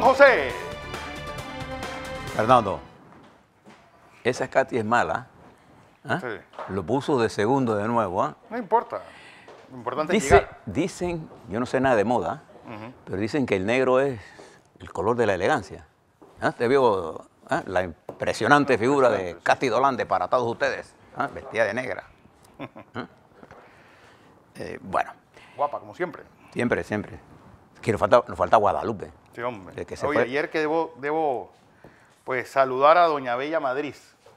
José. Fernando, esa Katy es mala. ¿ah? Sí. Lo puso de segundo de nuevo. ¿ah? No importa. Lo importante es llegar. dicen, yo no sé nada de moda, pero dicen que el negro es el color de la elegancia. ¿Ah? Te ¿ah? la impresionante figura de Katy Dolande para todos ustedes, vestida de negra. Eh, bueno, Guapa, como siempre. siempre, siempre. Que nos falta, nos falta Guadalupe. Sí, hombre. El que se Oye, fue- ayer que debo, debo pues, saludar a Doña Bella Madrid.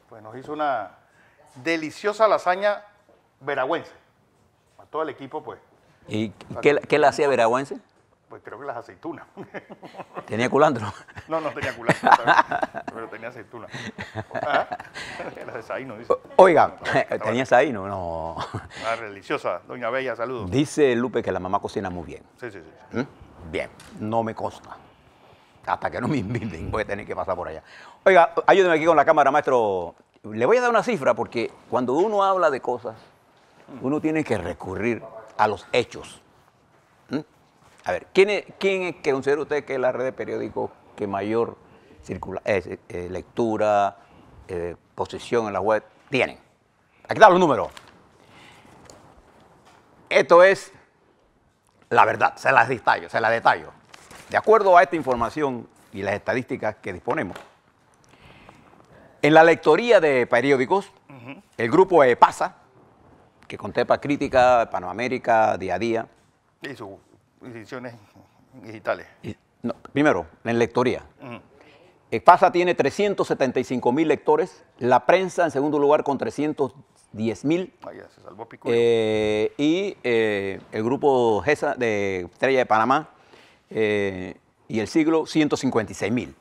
Pues nos hizo una deliciosa lasaña veragüense. A todo el equipo, pues, ¿Y qué, qué le hacía Veragüense? pues creo que las aceitunas. Tenía culantro. no, no tenía culantro, pero tenía aceituna. Ajá. Las de Saíno, dice. Oiga, ¿tenías ahí? No. Ah, deliciosa. Doña Bella, saludos. Dice Lupe que la mamá cocina muy bien. Sí, sí, sí. ¿Mm? Bien, no me consta. Hasta que no me inviten, voy a tener que pasar por allá. Oiga, ayúdeme aquí con la cámara, maestro. Le voy a dar una cifra porque cuando uno habla de cosas, uno tiene que recurrir a los hechos. ¿Mm? A ver, ¿quién es, quién es que considera usted que es la red de periódicos que mayor circula, eh, lectura, eh, posición en la web tienen? Aquí están los números. Esto es la verdad, se las detallo, se las detallo. De acuerdo a esta información y las estadísticas que disponemos, en la lectoría de periódicos, el grupo EPASA, que contempla crítica, Panoamérica, día a día. Y sus ediciones digitales. Primero, en lectoría. Uh -huh. EPASA tiene 375 mil lectores, la prensa en segundo lugar con 300 10.000. se salvó eh, y eh, el grupo GESA de Estrella de Panamá eh, y el siglo, 156.000.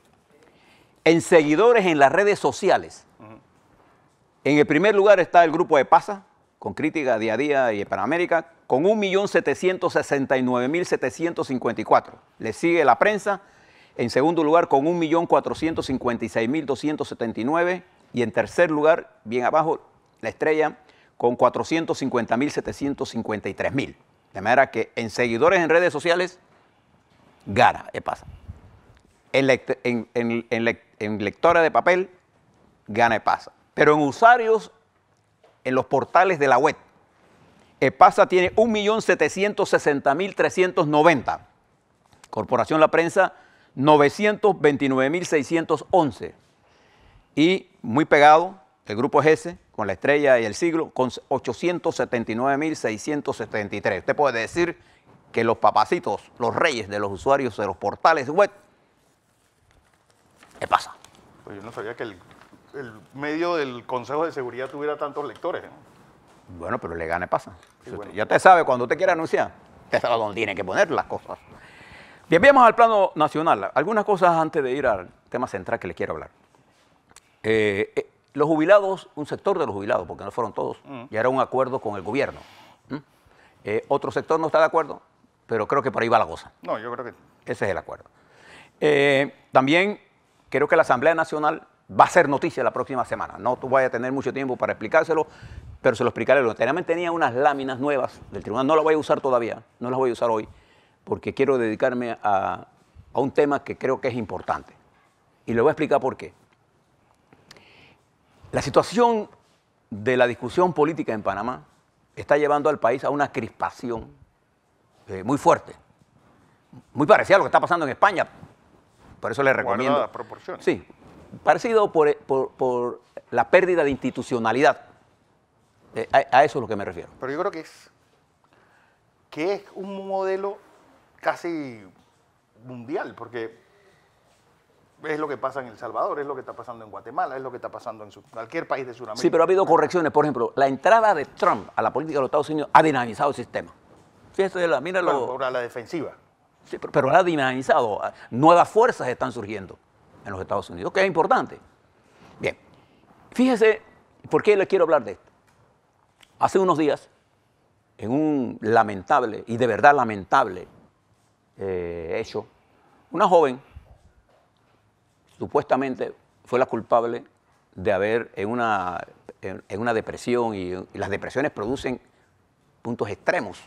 En seguidores en las redes sociales, en el primer lugar está el grupo de PASA, con crítica día a día y de Panamérica, con 1.769.754. Le sigue la prensa, en segundo lugar con 1.456.279 y en tercer lugar, bien abajo, la estrella con 450.753.000. De manera que en seguidores en redes sociales, gana, pasa. En, lect- en, en- en lec- en lectora de papel, gana pasa. Pero en usuarios en los portales de la web, EPASA tiene 1.760.390. Corporación La Prensa, 929.611. Y muy pegado, el grupo GS, con la estrella y el siglo, con 879.673. Usted puede decir que los papacitos, los reyes de los usuarios de los portales web, ¿qué pasa? Pues yo no sabía que el, el medio del Consejo de Seguridad tuviera tantos lectores. Bueno, pero le gane pasa. Sí, bueno. Ya usted sabe, cuando usted quiera anunciar, usted sabe dónde tiene que poner las cosas. Bien, vamos al plano nacional. Algunas cosas antes de ir al tema central que les quiero hablar. Eh, eh, los jubilados, un sector de los jubilados, porque no fueron todos, ya era un acuerdo con el gobierno. Eh, otro sector no está de acuerdo, pero creo que por ahí va la cosa. No, yo creo que Ese es el acuerdo. Eh, también creo que la Asamblea Nacional va a ser noticia la próxima semana. No tú vayas a tener mucho tiempo para explicárselo, pero se lo explicaré. Lo tenía, tenía unas láminas nuevas del tribunal, no las voy a usar todavía, no las voy a usar hoy, porque quiero dedicarme a, a un tema que creo que es importante. Y le voy a explicar por qué. La situación de la discusión política en Panamá está llevando al país a una crispación eh, muy fuerte muy parecido a lo que está pasando en España. Por eso le recomiendo. proporciones. Sí, parecido por, por- por la pérdida de institucionalidad. Eh, a, a eso es lo que me refiero. Pero yo creo que es, que es un modelo casi mundial, porque es lo que pasa en El Salvador, es lo que está pasando en Guatemala, es lo que está pasando en cualquier país de Sudamérica. Sí, pero ha habido correcciones. Por ejemplo, la entrada de Trump a la política de los Estados Unidos ha dinamizado el sistema. Fíjese, la- míralo. Bueno, por la defensiva. Sí, pero, pero ha dinamizado. Nuevas fuerzas están surgiendo en los Estados Unidos, que es importante. Bien, fíjese, ¿por qué le quiero hablar de esto? Hace unos días, en un lamentable, y de verdad lamentable eh, hecho, una joven supuestamente fue la culpable de haber en una, en, en una depresión, y, y las depresiones producen puntos extremos.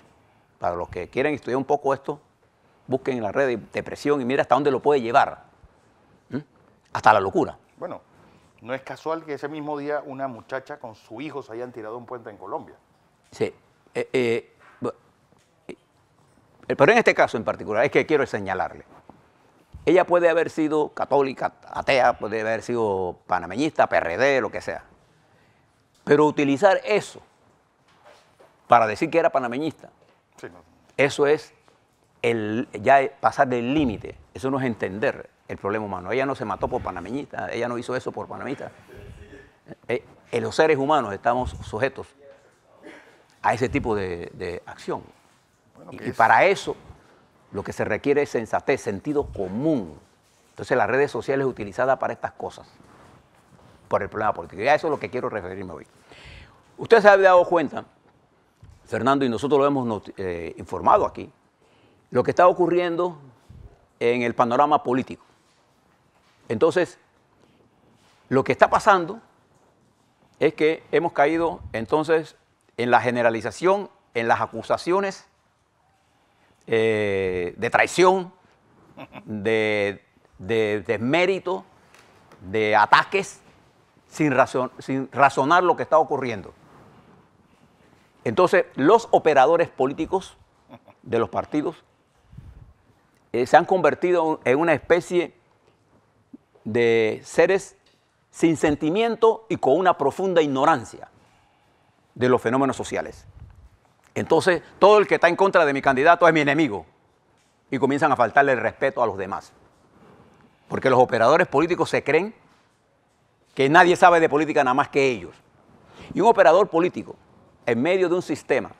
Para los que quieren estudiar un poco esto, busquen en la red de depresión y mira hasta dónde lo puede llevar. ¿Mm? Hasta la locura. Bueno, no es casual que ese mismo día una muchacha con su hijo se hayan tirado un puente en Colombia. Sí. Eh, eh, pero en este caso en particular es que quiero señalarle. Ella puede haber sido católica, atea, puede haber sido panameñista, PRD, lo que sea. Pero utilizar eso para decir que era panameñista, eso es el, ya pasar del límite. Eso no es entender el problema humano. Ella no se mató por panameñista, ella no hizo eso por panameñista. Eh, eh, los seres humanos estamos sujetos a ese tipo de, acción. y, para eso lo que se requiere es sensatez, sentido común. Entonces las redes sociales utilizadas para estas cosas, por el problema político. Y a eso es lo que quiero referirme hoy. Usted se ha dado cuenta, Fernando, y nosotros lo hemos eh, informado aquí, lo que está ocurriendo en el panorama político. Entonces, lo que está pasando es que hemos caído entonces en la generalización, en las acusaciones eh, de traición, de, desmérito, de ataques, sin, sin razonar lo que está ocurriendo. Entonces, los operadores políticos de los partidos eh, se han convertido en una especie de seres sin sentimiento y con una profunda ignorancia de los fenómenos sociales. Entonces, todo el que está en contra de mi candidato es mi enemigo. Y comienzan a faltarle el respeto a los demás. Porque los operadores políticos se creen que nadie sabe de política nada más que ellos. Y un operador político, en medio de un sistema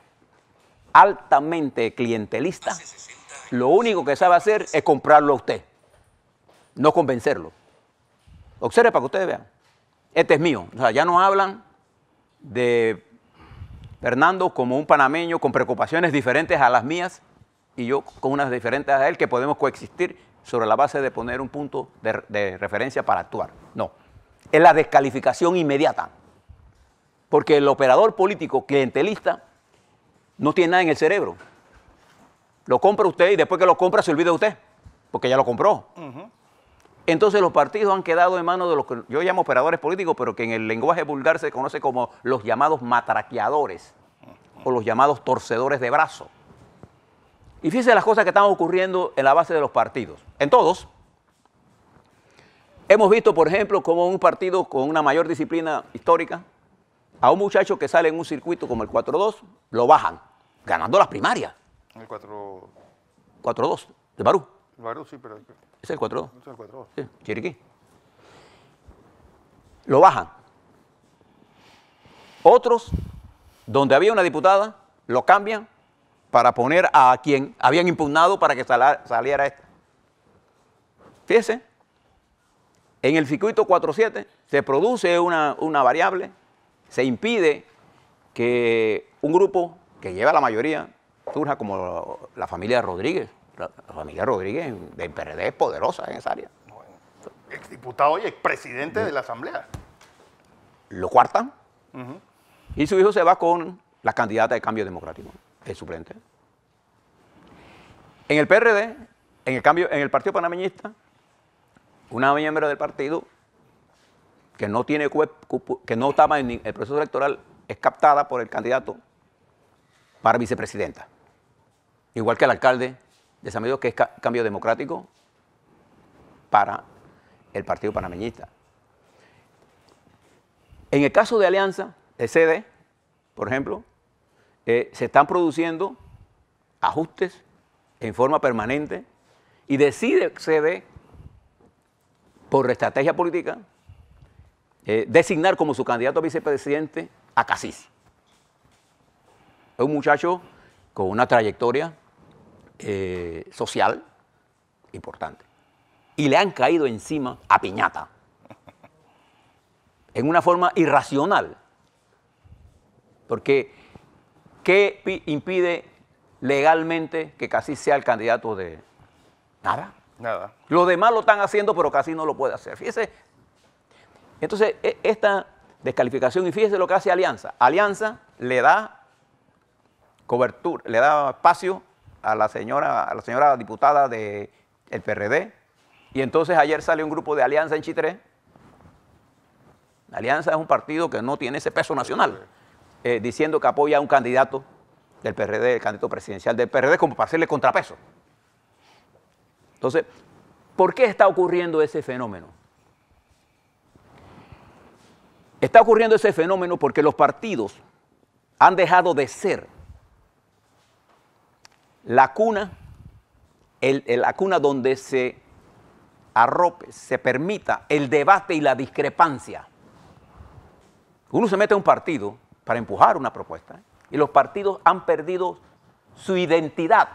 altamente clientelista, lo único que sabe hacer es comprarlo a usted, no convencerlo. Observe para que ustedes vean. Este es mío. O sea, ya no hablan de Fernando como un panameño con preocupaciones diferentes a las mías y yo con unas diferentes a él que podemos coexistir sobre la base de poner un punto de, referencia para actuar. No, es la descalificación inmediata. Porque el operador político clientelista no tiene nada en el cerebro. Lo compra usted y después que lo compra se olvida usted, porque ya lo compró. Entonces los partidos han quedado en manos de los que yo llamo operadores políticos, pero que en el lenguaje vulgar se conoce como los llamados matraqueadores o los llamados torcedores de brazo. Y fíjense las cosas que están ocurriendo en la base de los partidos. En todos. Hemos visto, por ejemplo, como un partido con una mayor disciplina histórica, a un muchacho que sale en un circuito como el 4-2, lo bajan, ganando las primarias. El 4... 4-2, de Barú. Barú, sí, pero... Es el 4-2. Es el 4-2. Sí, Chiriquí. Lo bajan. Otros, donde había una diputada, lo cambian para poner a quien habían impugnado para que saliera esta. Fíjese, en el circuito 4-7 se produce una, una variable, se impide que un grupo que lleva la mayoría surja como la familia Rodríguez, la, familia Rodríguez del PRD es poderosa en esa área. exdiputado y expresidente de la Asamblea. Lo cuartan. Y su hijo se va con la candidata de cambio democrático, el suplente. En el PRD, en el, cambio, en el Partido Panameñista, una miembro del partido que no, tiene, que no estaba en el proceso electoral es captada por el candidato para vicepresidenta. Igual que el alcalde de que es cambio democrático para el Partido Panameñista. En el caso de Alianza, de CD, por ejemplo, eh, se están produciendo ajustes en forma permanente y decide CD, por estrategia política, eh, designar como su candidato a vicepresidente a Casís. Es un muchacho con una trayectoria eh, social importante. Y le han caído encima a piñata. En una forma irracional. Porque, ¿qué impide legalmente que casi sea el candidato de nada? Nada. Los demás lo están haciendo, pero casi no lo puede hacer. Fíjese. Entonces, e, esta descalificación, y fíjese lo que hace Alianza. Alianza le da cobertura, le da espacio a la señora, a la señora diputada del PRD, y entonces ayer sale un grupo de Alianza en Chitré. Alianza es un partido que no tiene ese peso nacional, eh, diciendo que apoya a un candidato del PRD, el candidato presidencial del PRD, como para hacerle contrapeso. Entonces, ¿por qué está ocurriendo ese fenómeno? Está ocurriendo ese fenómeno porque los partidos han dejado de ser la cuna, la cuna donde se arrope, se permita el debate y la discrepancia. Uno se mete a un partido para empujar una propuesta y los partidos han perdido su identidad.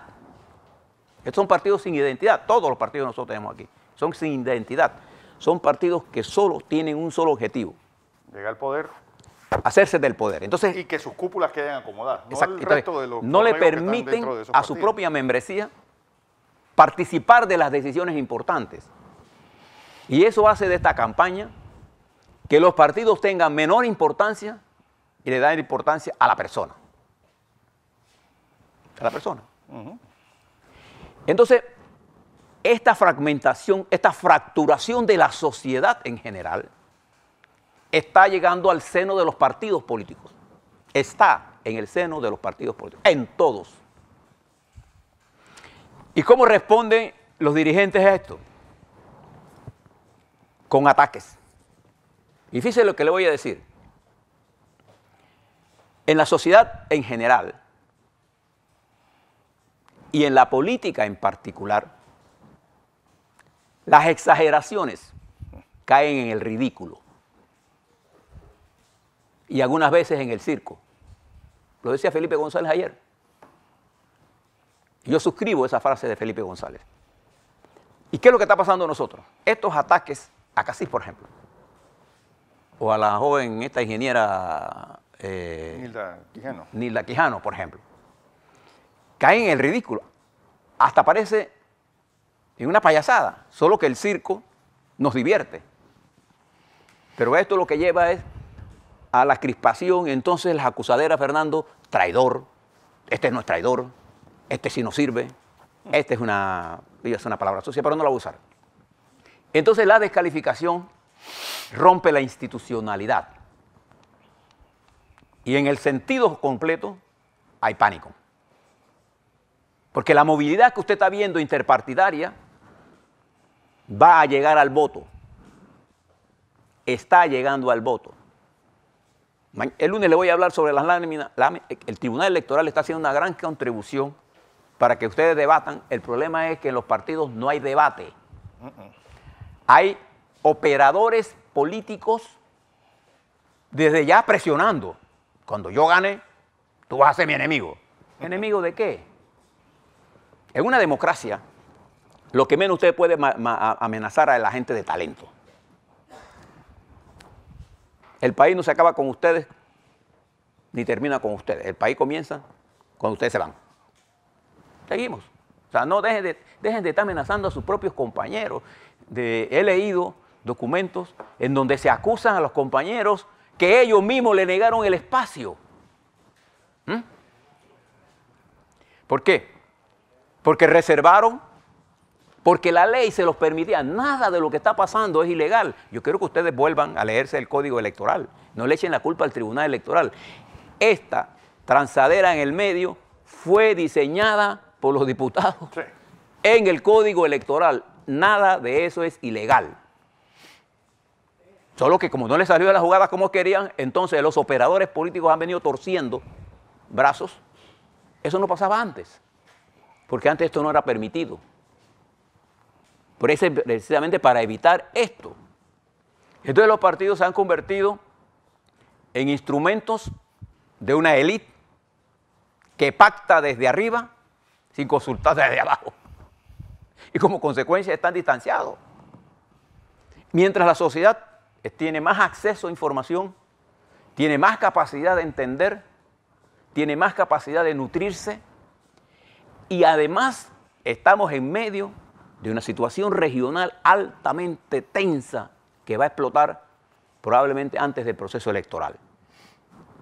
Estos son partidos sin identidad, todos los partidos que nosotros tenemos aquí son sin identidad. Son partidos que solo tienen un solo objetivo. Llegar al poder. Hacerse del poder. Entonces, y que sus cúpulas queden acomodadas. No, el resto de los no le permiten a su propia membresía participar de las decisiones importantes. Y eso hace de esta campaña que los partidos tengan menor importancia y le dan importancia a la persona. A la persona. Entonces, esta fragmentación, esta fracturación de la sociedad en general, está llegando al seno de los partidos políticos. Está en el seno de los partidos políticos, en todos. ¿Y cómo responden los dirigentes a esto? Con ataques. Y fíjese lo que le voy a decir. En la sociedad en general y en la política en particular, las exageraciones caen en el ridículo y algunas veces en el circo. Lo decía Felipe González ayer. Yo suscribo esa frase de Felipe González. ¿Y qué es lo que está pasando nosotros? Estos ataques a Casís, por ejemplo, o a la joven, esta ingeniera... Eh, Nilda Quijano. Nilda Quijano, por ejemplo. Caen en el ridículo. Hasta parece en una payasada, solo que el circo nos divierte. Pero esto lo que lleva es a la crispación, entonces las acusaderas, Fernando, traidor, este no es traidor, este sí no sirve, este es una, es una palabra sucia, pero no la voy a usar. Entonces la descalificación rompe la institucionalidad. Y en el sentido completo hay pánico. Porque la movilidad que usted está viendo interpartidaria va a llegar al voto. Está llegando al voto. El lunes le voy a hablar sobre las láminas. El Tribunal Electoral está haciendo una gran contribución para que ustedes debatan. El problema es que en los partidos no hay debate. Hay operadores políticos desde ya presionando. Cuando yo gane, tú vas a ser mi enemigo. ¿Enemigo de qué? En una democracia, lo que menos usted puede amenazar a la gente de talento. El país no se acaba con ustedes ni termina con ustedes. El país comienza cuando ustedes se van. Seguimos. O sea, no dejen de, dejen de estar amenazando a sus propios compañeros. De, he leído documentos en donde se acusan a los compañeros que ellos mismos le negaron el espacio. ¿Mm? ¿Por qué? Porque reservaron porque la ley se los permitía. Nada de lo que está pasando es ilegal. Yo quiero que ustedes vuelvan a leerse el código electoral. No le echen la culpa al tribunal electoral. Esta transadera en el medio fue diseñada por los diputados en el código electoral. Nada de eso es ilegal. Solo que como no les salió de la jugada como querían, entonces los operadores políticos han venido torciendo brazos. Eso no pasaba antes, porque antes esto no era permitido precisamente para evitar esto. Entonces los partidos se han convertido en instrumentos de una élite que pacta desde arriba sin consultar desde abajo. Y como consecuencia están distanciados. Mientras la sociedad tiene más acceso a información, tiene más capacidad de entender, tiene más capacidad de nutrirse y además estamos en medio de una situación regional altamente tensa que va a explotar probablemente antes del proceso electoral.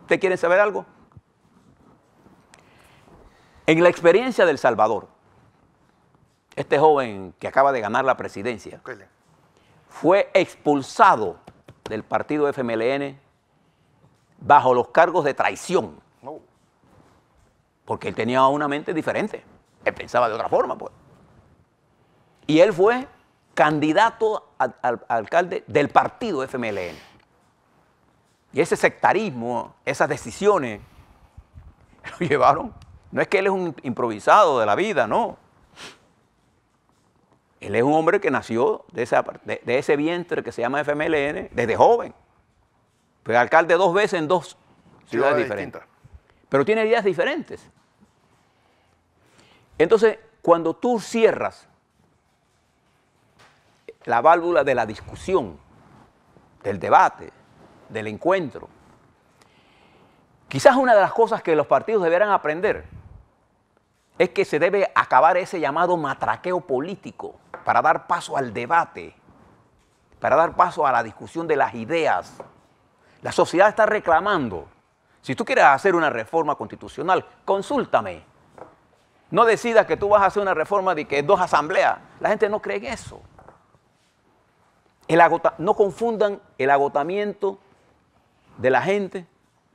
¿Usted quiere saber algo? En la experiencia del Salvador, este joven que acaba de ganar la presidencia fue expulsado del partido FMLN bajo los cargos de traición, No. porque él tenía una mente diferente. Él pensaba de otra forma, pues. Y él fue candidato a- al alcalde del partido FMLN. Y ese sectarismo, esas decisiones, lo llevaron. No es que él es un improvisado de la vida, no. Él es un hombre que nació de, esa- de- de ese vientre que se llama FMLN desde joven. Fue alcalde dos veces en dos ciudades Ciudades diferentes. distintas. Pero tiene ideas diferentes. Entonces, cuando tú cierras la válvula de la discusión, del debate, del encuentro, quizás una de las cosas que los partidos deberán aprender es que se debe acabar ese llamado matraqueo político para dar paso al debate, para dar paso a la discusión de las ideas. La sociedad está reclamando. Si tú quieres hacer una reforma constitucional, consúltame. No decidas que tú vas a hacer una reforma de que dos asambleas. La gente no cree en eso. El agota- no confundan el agotamiento de la gente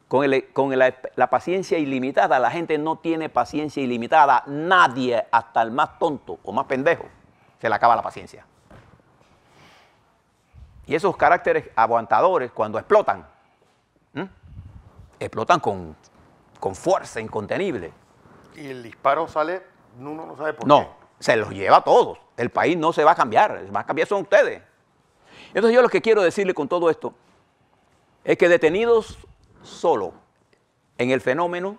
con, el- con la, la paciencia ilimitada. La gente no tiene paciencia ilimitada. Nadie, hasta el más tonto o más pendejo, se le acaba la paciencia. Y esos caracteres aguantadores, cuando explotan, explotan con, con fuerza incontenible. Y el disparo sale, uno no sabe por No, qué. se los lleva a todos. El país no se va a cambiar, que va a cambiar son ustedes. Entonces yo lo que quiero decirle con todo esto es que detenidos solo en el fenómeno,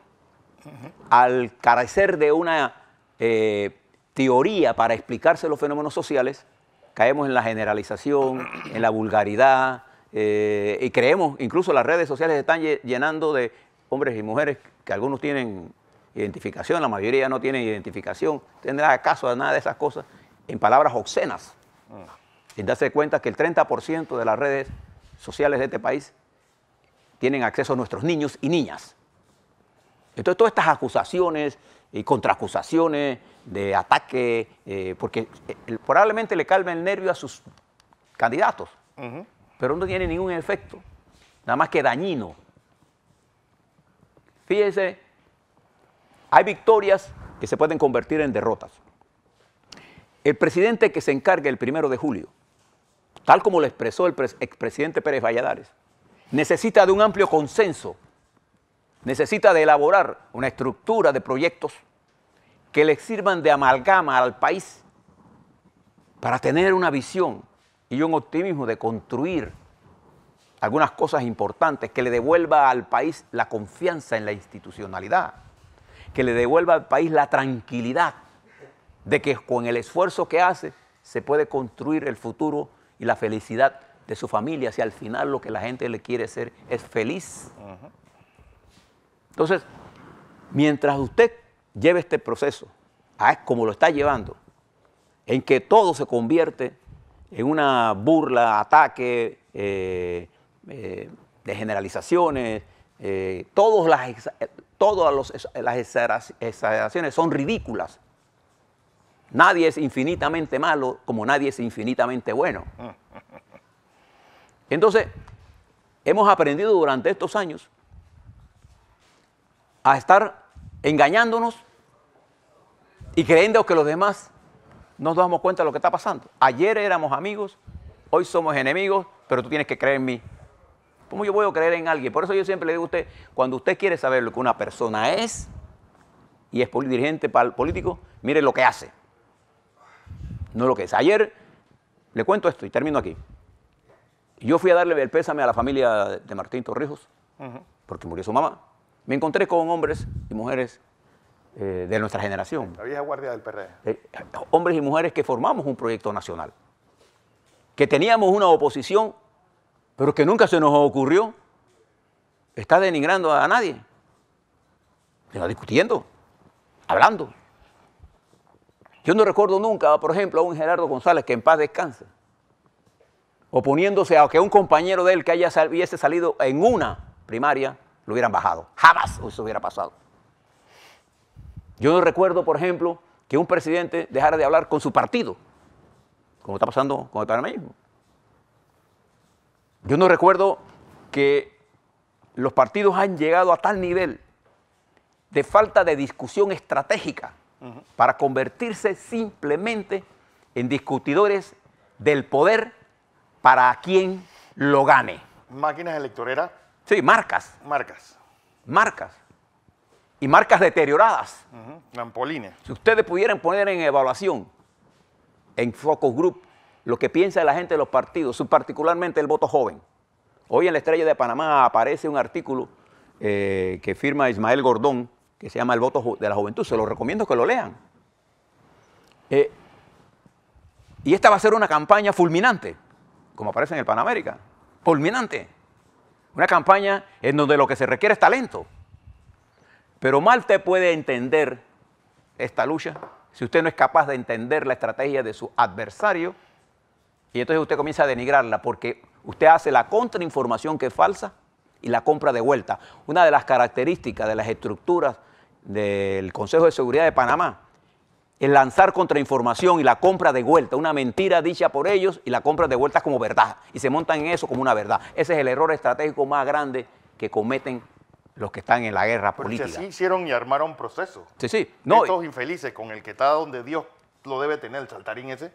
al carecer de una eh, teoría para explicarse los fenómenos sociales, caemos en la generalización, en la vulgaridad, eh, y creemos, incluso las redes sociales están lle- llenando de hombres y mujeres que algunos tienen identificación, la mayoría no tienen identificación, tendrá caso de nada de esas cosas, en palabras obscenas, sin darse cuenta que el 30% de las redes sociales de este país tienen acceso a nuestros niños y niñas. Entonces, todas estas acusaciones y contraacusaciones de ataque, eh, porque eh, probablemente le calme el nervio a sus candidatos, pero no tiene ningún efecto, nada más que dañino. Fíjense, hay victorias que se pueden convertir en derrotas. El presidente que se encargue el primero de julio, tal como lo expresó el pres- expresidente Pérez Valladares, necesita de un amplio consenso, necesita de elaborar una estructura de proyectos que le sirvan de amalgama al país para tener una visión y un optimismo de construir algunas cosas importantes que le devuelva al país la confianza en la institucionalidad, que le devuelva al país la tranquilidad de que con el esfuerzo que hace se puede construir el futuro y la felicidad de su familia, si al final lo que la gente le quiere ser es feliz. Entonces, mientras usted lleve este proceso, a- como lo está llevando, en que todo se convierte en una burla, ataque, eh, eh, de generalizaciones, eh, todos las, eh, todas los- las exagera- exageraciones son ridículas. Nadie es infinitamente malo como nadie es infinitamente bueno. Entonces, hemos aprendido durante estos años a estar engañándonos y creyendo que los demás nos damos cuenta de lo que está pasando. Ayer éramos amigos, hoy somos enemigos, pero tú tienes que creer en mí. ¿Cómo yo voy a creer en alguien? Por eso yo siempre le digo a usted, cuando usted quiere saber lo que una persona es y es dirigente político, mire lo que hace, no lo que es. Ayer le cuento esto y termino aquí. Yo fui a darle el pésame a la familia de Martín Torrijos, porque murió su mamá. Me encontré con hombres y mujeres eh, de nuestra generación, La vieja guardia del PRD. eh, hombres y mujeres que formamos un proyecto nacional, que teníamos una oposición, pero que nunca se nos ocurrió estar denigrando a nadie, sino discutiendo, hablando. Yo no recuerdo nunca, por ejemplo, a un Gerardo González que en paz descanse, oponiéndose a que un compañero de él que haya sal- hubiese salido en una primaria lo hubieran bajado. Jamás eso hubiera pasado. Yo no recuerdo, por ejemplo, que un presidente dejara de hablar con su partido, como está pasando con el panameñismo. Yo no recuerdo que los partidos han llegado a tal nivel de falta de discusión estratégica para convertirse simplemente en discutidores del poder para quien lo gane. Máquinas electoreras, Sí, marcas, marcas. marcas. Y marcas deterioradas. Ujú, Trampolines. Si ustedes pudieran poner en evaluación, en focus group, lo que piensa la gente de los partidos, particularmente el voto joven. Hoy en la Estrella de Panamá aparece un artículo eh, que firma Ismael Gordón, que se llama El voto de la juventud. Se lo recomiendo que lo lean. Eh, y esta va a ser una campaña fulminante, como aparece en el Panamérica. Fulminante. Una campaña en donde lo que se requiere es talento. Pero mal usted puede entender esta lucha si usted no es capaz de entender la estrategia de su adversario y entonces usted comienza a denigrarla porque usted hace la contrainformación que es falsa y la compra de vuelta. Una de las características de las estructuras del Consejo de Seguridad de Panamá es lanzar contrainformación y la compra de vuelta, una mentira dicha por ellos y la compra de vuelta como verdad y se montan en eso como una verdad. Ese es el error estratégico más grande que cometen los que están en la guerra Porque política. así hicieron y armaron procesos. Sí, sí. No, Estos infelices con el que está donde Dios lo debe tener, el saltarín ese,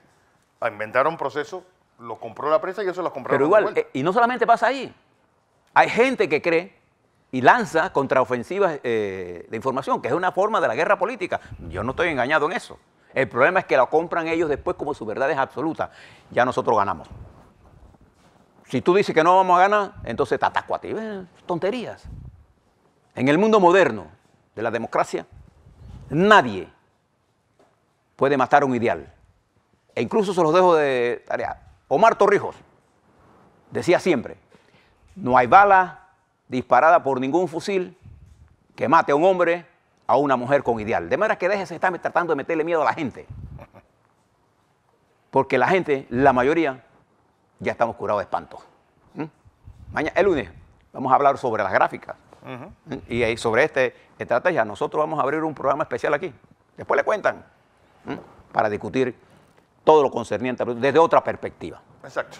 inventaron procesos, lo compró la prensa y eso lo compraron. pero de igual, vuelta. eh, y no solamente pasa ahí. Hay gente que cree y lanza contraofensivas eh, de información, que es una forma de la guerra política. Yo no estoy engañado en eso. El problema es que la compran ellos después como su verdad es absoluta. Ya nosotros ganamos. Si tú dices que no vamos a ganar, entonces te ataco a ti. Eh, tonterías. En el mundo moderno de la democracia, nadie puede matar un ideal. E incluso se los dejo de tarea. Omar Torrijos decía siempre, no hay bala disparada por ningún fusil que mate a un hombre a una mujer con ideal. De manera que déjese estar tratando de meterle miedo a la gente. Porque la gente, la mayoría, ya estamos curados de espanto. ¿Mm? Mañana, el lunes, vamos a hablar sobre las gráficas. ¿Mm? Y ahí sobre esta estrategia, nosotros vamos a abrir un programa especial aquí. Después le cuentan. ¿Mm? Para discutir todo lo concerniente desde otra perspectiva. Exacto.